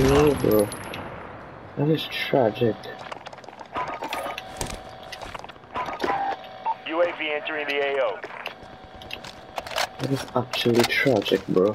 know, bro. That is tragic. UAV entering the AO. That is actually tragic, bro.